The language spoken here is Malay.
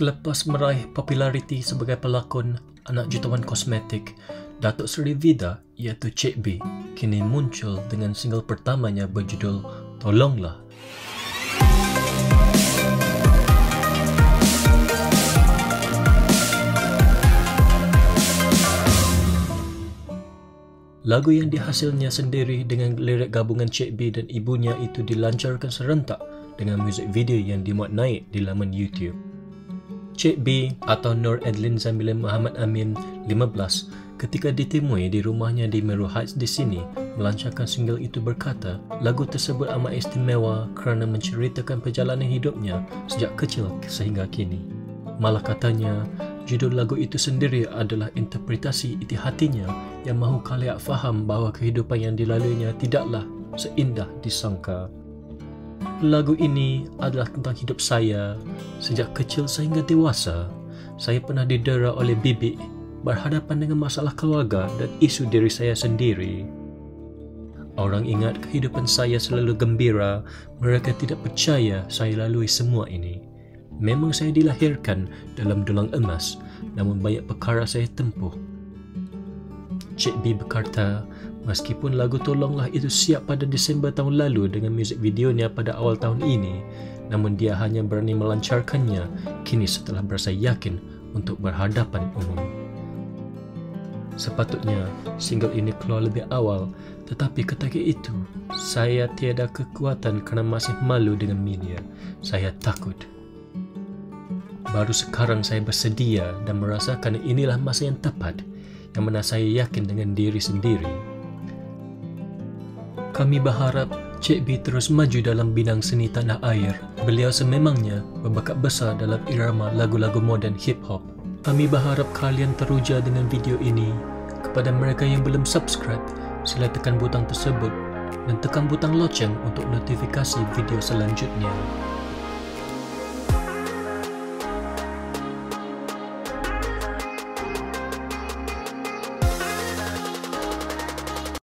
Selepas meraih populariti sebagai pelakon anak jutawan kosmetik, Datuk Seri Vida iaitu Cik B kini muncul dengan single pertamanya berjudul Tolonglah. Lagu yang dihasilnya sendiri dengan lirik gabungan Cik B dan ibunya itu dilancarkan serentak dengan muzik video yang dimuat naik di laman YouTube. Cik B atau Nur Edlin Zamila Muhammad Amin 15 ketika ditemui di rumahnya di Meru Heights di sini melancarkan single itu berkata lagu tersebut amat istimewa kerana menceritakan perjalanan hidupnya sejak kecil sehingga kini. Malah katanya, judul lagu itu sendiri adalah interpretasi iti hatinya yang mahu kalian faham bahawa kehidupan yang dilaluinya tidaklah seindah disangka. Lagu ini adalah tentang hidup saya sejak kecil sehingga dewasa. Saya pernah didera oleh bibik berhadapan dengan masalah keluarga dan isu diri saya sendiri. Orang ingat kehidupan saya selalu gembira, mereka tidak percaya saya lalui semua ini. Memang saya dilahirkan dalam dulang emas, namun banyak perkara saya tempuh Cik B berkata, meskipun lagu Tolonglah itu siap pada Disember tahun lalu dengan muzik videonya pada awal tahun ini, namun dia hanya berani melancarkannya kini setelah berasa yakin untuk berhadapan umum. Sepatutnya single ini keluar lebih awal, tetapi ketika itu saya tiada kekuatan kerana masih malu dengan media. Saya takut. Baru sekarang saya bersedia dan merasakan inilah masa yang tepat yang mana saya yakin dengan diri sendiri. Kami berharap Cik B terus maju dalam bidang seni tanah air. Beliau sememangnya berbakat besar dalam irama lagu-lagu moden hip-hop. Kami berharap kalian teruja dengan video ini. Kepada mereka yang belum subscribe, sila tekan butang tersebut dan tekan butang loceng untuk notifikasi video selanjutnya.